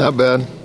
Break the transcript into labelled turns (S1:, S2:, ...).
S1: Not bad.